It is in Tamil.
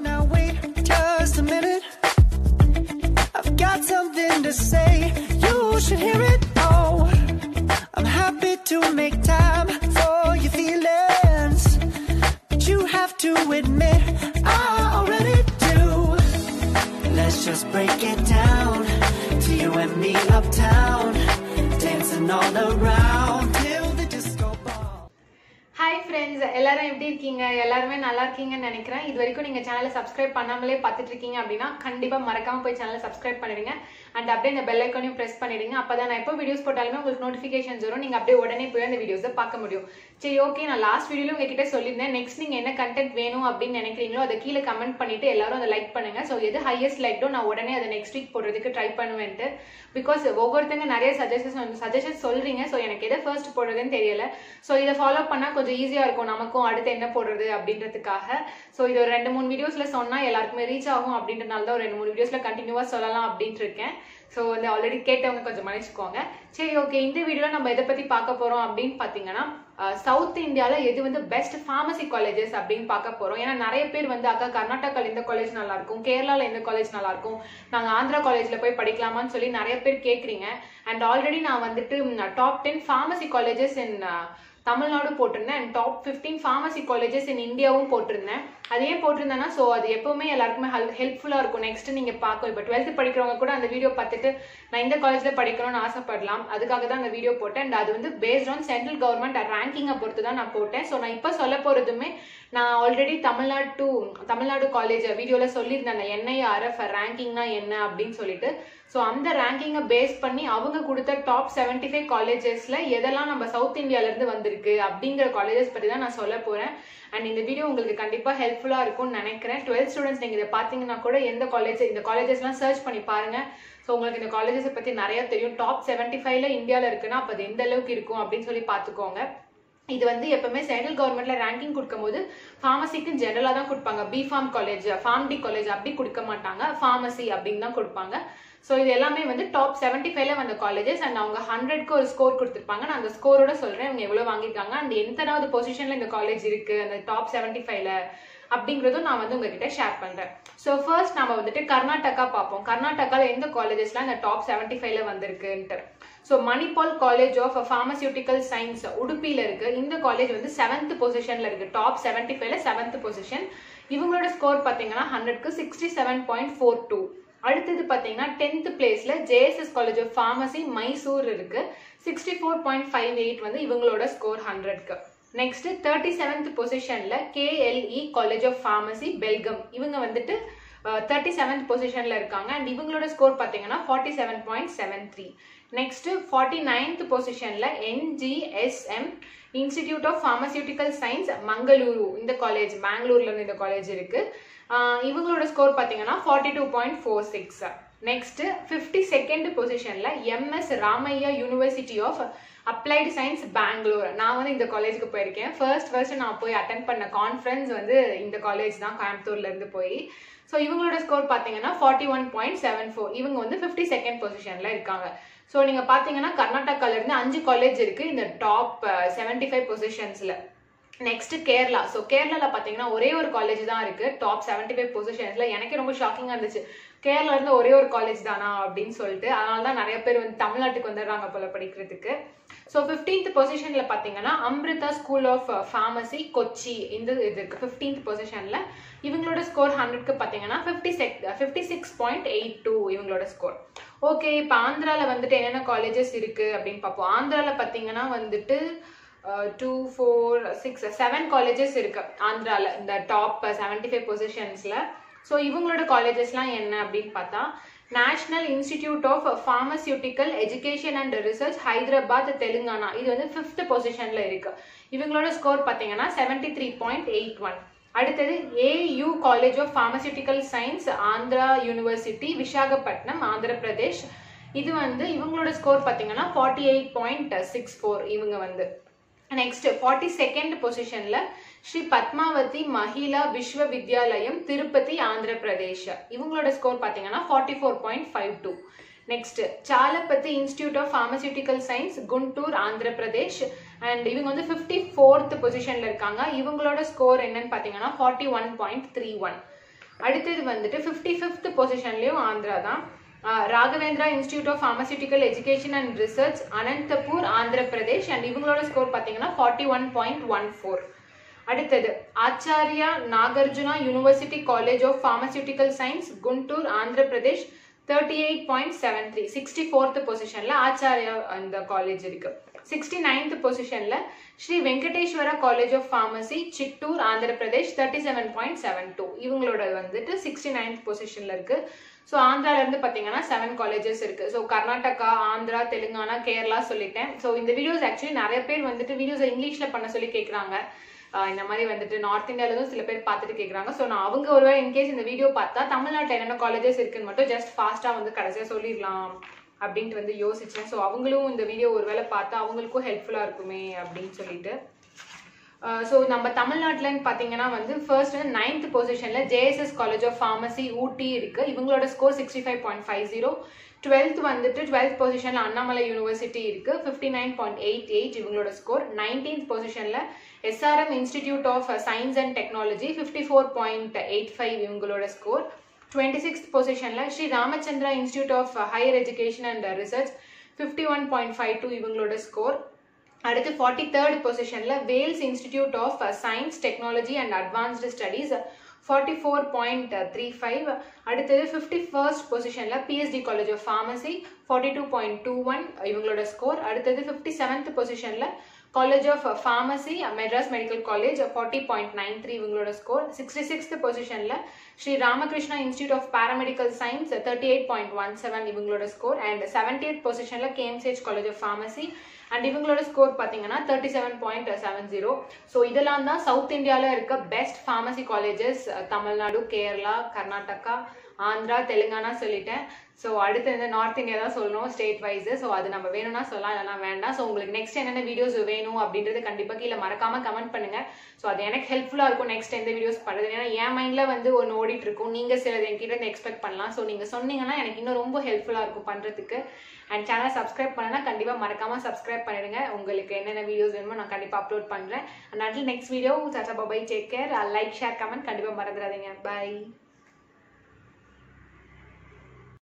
now wait just a minute. I've got something to say, you should hear it. Oh, I'm happy to make time for your feelings, but you have to admit I already do. Let's just break it down to you and me uptown, dancing all around friends எல்லாரும் எப்படி இருக்கீங்க? எல்லாருமே நல்லா இருக்கீங்கன்னு நினைக்கிறேன். இது வரைக்கும் நீங்க சேனலை சப்ஸ்கிரைப் பண்ணாமலே பார்த்துட்டு இருக்கீங்க அப்படின்னா கண்டிப்பா மறக்காம போய் சேனலை சப்ஸ்கிரைப் பண்ணிடுங்க. அண்ட் அப்படியே இந்த பெல் ஐக்கானையும் பிரஸ் பண்ணிடுங்க. அப்பதான் நான் எப்போ வீடியோஸ் போட்டாலுமே உங்களுக்கு நோட்டிஃபிகேஷன்ஸ் வரும். நீங்க அப்படியே உடனே போய் அந்த வீடியோஸை பார்க்க முடியும். சரி ஓகே நான் லாஸ்ட் வீடியோல உங்ககிட்ட சொல்லியிருந்தேன். நெக்ஸ்ட் நீங்க என்ன கண்டென்ட் வேணும் அப்படின்னு நினைக்கிறீங்களோ அதை கீழே கமெண்ட் பண்ணிட்டு எல்லாரும் அதை லைக் பண்ணுங்க. ஸோ எது ஹையஸ்ட் லைட்டோ நான் உடனே அதை நெக்ஸ்ட் வீக் போடுறதுக்கு ட்ரை பண்ணுவேன்ட்டு. பிகாஸ் ஒவ்வொருத்தங்க நிறைய சஜஷன்ஸ் சஜஷன் சொல்றீங்க. ஸோ எனக்கு எதை ஃபர்ஸ்ட் போடுறதுன்னு தெரியல. ஸோ இதை ஃபாலோ பண்ணா கொஞ்சம் ஈஸியா இருக்கும். நமக்கும் அடுத்து என்ன போடுறது அப்படின்றதுக்காக. ஸோ இது ஒரு ரெண்டு மூணு வீடியோஸில் சொன்னால் எல்லாருக்குமே ரீச் ஆகும் அப்படின்றனால தான் ஒரு ரெண்டு மூணு வீடியோஸில் கண்டினியூவாக சொல்லலாம் அப்படின்ட்டு இருக்கேன். ஸோ வந்து ஆல்ரெடி கேட்டவங்க கொஞ்சம் மன்னிச்சுக்கோங்க. சரி ஓகே இந்த வீடியோவில் நம்ம எதை பற்றி பார்க்க போகிறோம் அப்படின்னு பார்த்தீங்கன்னா சவுத் இந்தியாவில் எது வந்து பெஸ்ட் ஃபார்மசி காலேஜஸ் அப்படின்னு பார்க்க போறோம். ஏன்னா நிறைய பேர் வந்து அக்கா கர்நாடகாவில் இந்த காலேஜ் நல்லா இருக்கும் கேரளால இந்த காலேஜ் நல்லா இருக்கும் ஆந்திரா காலேஜில் போய் படிக்கலாமான்னு சொல்லி நிறைய பேர் கேட்குறீங்க அண்ட் ஆல்ரெடி நான் வந்துட்டு top ten pharmacy colleges in Tamil Nadu போட்டிருந்தேன். And top fifteen pharmacy colleges in இந்தியாவும் போட்டிருந்தேன். அதையே போட்டிருந்தேன்னா ஸோ அது எப்பவுமே எல்லாருக்குமே ஹெல் ஹெல்ப்ஃபுல்லாக இருக்கும். நெக்ஸ்ட் நீங்கள் பார்க்கும் இப்போ டுவெல்த்து படிக்கிறவங்க கூட அந்த வீடியோ பார்த்துட்டு நான் இந்த காலேஜில் படிக்கணும்னு ஆசைப்படலாம். அதுக்காக தான் அந்த வீடியோ போட்டேன். அண்ட் அது வந்து பேஸ்ட் ஆன் சென்ட்ரல் கவர்மெண்ட் ரேங்கிங்கை பொறுத்து தான் நான் போட்டேன். ஸோ நான் இப்போ சொல்ல போகிறதுமே நான் already Tamil Nadu to Tamil Nadu college வீடியோவில் சொல்லியிருந்தேன். அந்த என்ஐஆர்எஃப் ரேங்கிங்னா என்ன அப்படின்னு சொல்லிட்டு. ஸோ அந்த ரேங்கிங்கை பேஸ் பண்ணி அவங்க கொடுத்த டாப் செவன்டி ஃபைவ் காலேஜஸில் எதெல்லாம் நம்ம சவுத் இந்தியாவிலேருந்து வந்திருக்கு அப்படிங்கிற காலேஜஸ் பற்றி தான் நான் சொல்ல போகிறேன் அண்ட் இந்த வீடியோ உங்களுக்கு கண்டிப்பாக ஹெல்ப்ஃபுல்லாக இருக்கும்னு நினைக்கிறேன். டுவெல்த் ஸ்டூடெண்ட்ஸ் நீங்கள் இதை பார்த்தீங்கன்னா கூட எந்த காலேஜ் இந்த காலேஜஸ்லாம் சர்ச் பண்ணி பாருங்கள் ஸோ உங்களுக்கு இந்த காலேஜஸை பற்றி நிறையா தெரியும். டாப் செவன்ட்டி ஃபைவ்ல இந்தியாவில் இருக்குன்னா அப்போ அது எந்த அளவுக்கு இருக்கும் அப்படின்னு சொல்லி பார்த்துக்கோங்க. இது வந்து எப்பவுமே சென்ட்ரல் கவர்மெண்ட்ல ரேங்கிங் கொடுக்கும்போது ஃபார்மசிக்கு ஜெனரலா தான் கொடுப்பாங்க. B pharm college pharm D college அப்படி கொடுக்க மாட்டாங்க. ஃபார்மசி அப்படின்னு தான் கொடுப்பாங்க. ஸோ இது எல்லாமே வந்து டாப் செவன்டி ஃபைவ்ல வந்த காலேஜஸ் அண்ட் அவங்க ஹண்ட்ரட்க்கு ஒரு ஸ்கோர் கொடுத்துருப்பாங்க. நான் அந்த ஸ்கோரோட சொல்றேன். இவங்க எவ்வளவு வாங்கியிருக்காங்க. அந்த எத்தனாவது பொசிஷன்ல இந்த காலேஜ் இருக்கு? அந்த டாப் செவன்டி ஃபைவ்ல அப்படிங்கிறதும் நான் வந்து உங்ககிட்ட ஷேர் பண்றேன். ஸோ ஃபர்ஸ்ட் நம்ம வந்துட்டு கர்நாடகா பார்ப்போம். கர்நாடகால எந்த காலேஜஸ்லாம் இந்த டாப் செவன்டி ஃபைவ்ல வந்திருக்குன்ட்டு. So Manipal college of pharmaceutical science உடுப்பியில் இருக்கு. இந்த காலேஜ் வந்து செவன்த் பொசிஷன்ல இருக்கு. டாப் செவன்டி ஃபைவ்ல செவன்த் பொசிஷன் இவங்களோட ஸ்கோர் பார்த்தீங்கன்னா ஹண்ட்ரட்க்கு sixty seven point four two அடுத்தது பார்த்தீங்கன்னா டென்த் பிளேஸ்ல JSS college of pharmacy Mysore இருக்கு. Sixty four point five eight வந்து இவங்களோட ஸ்கோர் ஹண்ட்ரட்க்கு நெக்ஸ்ட் தேர்ட்டி செவன்த் பொசிஷன்ல KLE college of pharmacy Belgaum இவங்க வந்துட்டு தேர்ட்டி செவன்த் பொசிஷனில் இருக்காங்க. அண்ட் இவங்களோட ஸ்கோர் பார்த்தீங்கன்னா forty seven point seven three next forty ninth பொசிஷனில் NGSM institute of pharmaceutical science Mangaluru இந்த காலேஜ் பெங்களூர்ல இருந்து இந்த காலேஜ் இருக்கு. இவங்களோட ஸ்கோர் பார்த்தீங்கன்னா forty two point four six next fifty second பொசிஷனில் MS Ramaiah university of applied science Bangalore நான் வந்து இந்த காலேஜுக்கு போயிருக்கேன். ஃபர்ஸ்ட் ஃபர்ஸ்ட் நான் போய் அட்டன் பண்ண கான்ஃபரன்ஸ் வந்து இந்த காலேஜ் தான் கோயம்புத்தூர்லேருந்து போய். ஸோ இவங்களோட ஸ்கோர் பார்த்தீங்கன்னா forty one point seven four இவங்க வந்து ஃபிஃப்டி செகண்ட் பொசிஷனில் இருக்காங்க. ஸோ நீங்கள் பார்த்தீங்கன்னா கர்நாடகாலேருந்து அஞ்சு காலேஜ் இருக்குது இந்த டாப் செவன்டி ஃபைவ் பொசிஷன்ஸில் நெக்ஸ்ட் கேரளா. ஸோ கேரளாவில் பார்த்தீங்கன்னா ஒரே ஒரு காலேஜ் தான் இருக்குது டாப் செவன்டி ஃபைவ் பொசிஷன்ஸில் எனக்கே ரொம்ப ஷாக்கிங்காக இருந்துச்சு. கேரளா ஒரே ஒரு காலேஜ் தானா அப்படின்னு சொல்லிட்டு. அதனால தான் நிறைய பேர் வந்து தமிழ்நாட்டுக்கு வந்துடுறாங்க போல படிக்கிறதுக்கு. ஸோ ஃபிஃப்டீன்த் பொசிஷனில் பார்த்தீங்கன்னா Amrita school of pharmacy Kochi இந்த இது இருக்குது ஃபிஃப்டீன்த் பொசிஷனில் இவங்களோட ஸ்கோர் ஹண்ட்ரட்க்கு பார்த்தீங்கன்னா fifty check fifty six point eight two இவங்களோட ஸ்கோர் ஓகே இப்போ ஆந்திராவில் வந்துட்டு என்னென்ன காலேஜஸ் இருக்குது அப்படின்னு பார்ப்போம். ஆந்திராவில் பார்த்தீங்கன்னா வந்துட்டு two four six seven colleges இருக்கு ஆந்திராவில் இந்த டாப் செவன்டி ஃபைவ் பொசிஷன்ஸில் ஸோ இவங்களோட காலேஜஸ்லாம் என்ன அப்படின்னு பார்த்தா national institute of pharmaceutical education and research Hyderabad Telangana இது வந்து ஃபிஃப்த் பொசிஷனில் இருக்குது இவங்களோட ஸ்கோர் பார்த்தீங்கன்னா seventy three point eight one அடுத்தது AU college of pharmaceutical science Andhra university Visakhapatnam Andhra Pradesh இது வந்து இவங்களோட ஸ்கோர் பார்த்தீங்கன்னா forty eight point six four இவங்க வந்து. நெக்ஸ்ட் ஃபார்ட்டி செகண்ட் பொசிஷனில் ஸ்ரீ பத்மாவதி மகிழா விஸ்வ வித்யாலயம் திருப்பதி ஆந்திர பிரதேஷ் இவங்களோட ஸ்கோர் பார்த்தீங்கன்னா forty four point five two next Chalapathi institute of pharmaceutical science Guntur Andhra Pradesh and இவங்க வந்து ஃபிஃப்டி ஃபோர்த் பொசிஷன்ல இருக்காங்க. இவங்களோட ஸ்கோர் என்னன்னு பார்த்தீங்கன்னா forty one point three one அடுத்தது வந்துட்டு ஃபிஃப்டி ஃபிஃப்த் பொசிஷன்லயும் ஆந்திரா தான். Raghavendra institute of pharmaceutical education and research Anantapur Andhra Pradesh and இவங்களோட ஸ்கோர் பார்த்தீங்கன்னா forty one point one four அடுத்தது Acharya Nagarjuna university college of pharmaceutical science Guntur Andhra Pradesh thirty eight point seven three sixty fourth பொசிஷன்ல ஆச்சாரியா அந்த காலேஜ் இருக்கு. சிக்ஸ்டி நைன்த் பொசிஷன்ல Sri Venkateswara college of pharmacy Chittoor Andhra Pradesh thirty seven point seven two இவங்களோட வந்துட்டு சிக்ஸ்டி நைன்த் பொசிஷன்ல இருக்கு. ஸோ ஆந்திரால இருந்து பார்த்தீங்கன்னா செவன் காலேஜஸ் இருக்கு. ஸோ கர்நாடகா ஆந்திரா தெலுங்கானா கேரளா சொல்லிட்டேன். ஸோ இந்த வீடியோஸ் ஆக்சுவலி நிறைய பேர் வந்துட்டு வீடியோஸ் இங்கிலீஷ்ல பண்ண சொல்லி கேட்குறாங்க இந்த மாதிரி வந்துட்டு நார்த் இந்தியாவிலும் சில பேர் பார்த்துட்டு கேட்குறாங்க ஸோ நான் அவங்க ஒருவேளை இன்கேஸ் இந்த வீடியோ பார்த்தா தமிழ்நாட்டில் என்னென்ன காலேஜஸ் இருக்குன்னு மட்டும் ஜஸ்ட் ஃபாஸ்ட்டாக வந்து கடைசியாக சொல்லிடலாம் அப்படின்ட்டு வந்து யோசிச்சேன். ஸோ அவங்களும் இந்த வீடியோ ஒருவேளை பார்த்தா அவங்களுக்கும் ஹெல்ப்ஃபுல்லாக இருக்குமே அப்படின்னு சொல்லிட்டு. ஸோ நம்ம தமிழ்நாட்டிலன்னு பார்த்தீங்கன்னா வந்து ஃபர்ஸ்ட் வந்து நைன்த் பொசிஷனில் JSS college of pharmacy Ooty இருக்குது இவங்களோட score sixty five point five zero twelfth வந்துட்டு டுவெல்த் பொசிஷனில் அண்ணாமலை யூனிவர்சிட்டி இருக்குது fifty nine point eight eight இவங்களோட ஸ்கோர் நைன்டீன்த் பொசிஷனில் SRM institute of science and technology fifty four point eight five இவங்களோட ஸ்கோர் டுவெண்ட்டி சிக்ஸ்த் பொசிஷனில் Sri Ramachandra institute of higher education and research fifty one point five two இவங்களோட ஸ்கோர் அடுத்து ஃபார்ட்டி தேர்ட் பொசிஷனில் Vels institute of science technology and advanced studies forty four point three five அடுத்தது ஃபிஃப்டி ஃபர்ஸ்ட் பொசிஷனில் PST college of pharmacy forty two point two one இவங்களோட ஸ்கோர் அடுத்தது ஃபிஃப்டி செவன்த் பொசிஷனில் college of pharmacy Madras medical college forty point nine three இவங்களோட ஸ்கோர் சிக்ஸ்டி சிக்ஸ்த் பொசிஷனில் Sri Ramakrishna institute of paramedical science thirty eight point one seven இவங்களோட ஸ்கோர் அண்ட் செவன்டி எயிட் பொசிஷனில் KMCH college of pharmacy and இவங்களோட ஸ்கோர் பார்த்தீங்கன்னா thirty seven point seven zero so இதெல்லாம் தான் சவுத் இந்தியாவில் இருக்க best pharmacy colleges Tamil Nadu Kerala Karnataka Andhra Telangana சொல்லிட்டேன். ஸோ அடுத்து வந்து நார்த் இந்தியா தான் சொல்லணும் ஸ்டேட் வைஸு ஸோ அது நம்ம வேணும்னா சொல்லலாம் இல்லைனா வேண்டாம். ஸோ உங்களுக்கு நெக்ஸ்ட் என்னென்ன வீடியோஸ் வேணும் அப்படின்றது கண்டிப்பாக கீழே மறக்காம கமெண்ட் பண்ணுங்கள் ஸோ அது எனக்கு ஹெல்ப்ஃபுல்லாக இருக்கும் நெக்ஸ்ட் எந்த வீடியோஸ் பண்ணுறது ஏன்னா என் மைண்டில் வந்து ஒன்று ஓடிட்டு இருக்கும். நீங்கள் சிலது என்கிட்ட எக்ஸ்பெக்ட் பண்ணலாம். ஸோ நீங்கள் சொன்னீங்கன்னா எனக்கு இன்னும் ரொம்ப ஹெல்ப்ஃபுல்லாக இருக்கும் பண்ணுறதுக்கு அண்ட் சேனல் சப்ஸ்கிரைப் பண்ணனா கண்டிப்பாக மறக்காம சப்ஸ்கிரைப் பண்ணிடுங்க. உங்களுக்கு என்னென்ன வீடியோஸ் வேணுமோ நான் கண்டிப்பாக அப்லோட் பண்ணுறேன் அண்ட் அண்டில் நெக்ஸ்ட் வீடியோ சாச்சா பாபாய் take care like share comment கண்டிப்பாக மறந்துடாதீங்க. பை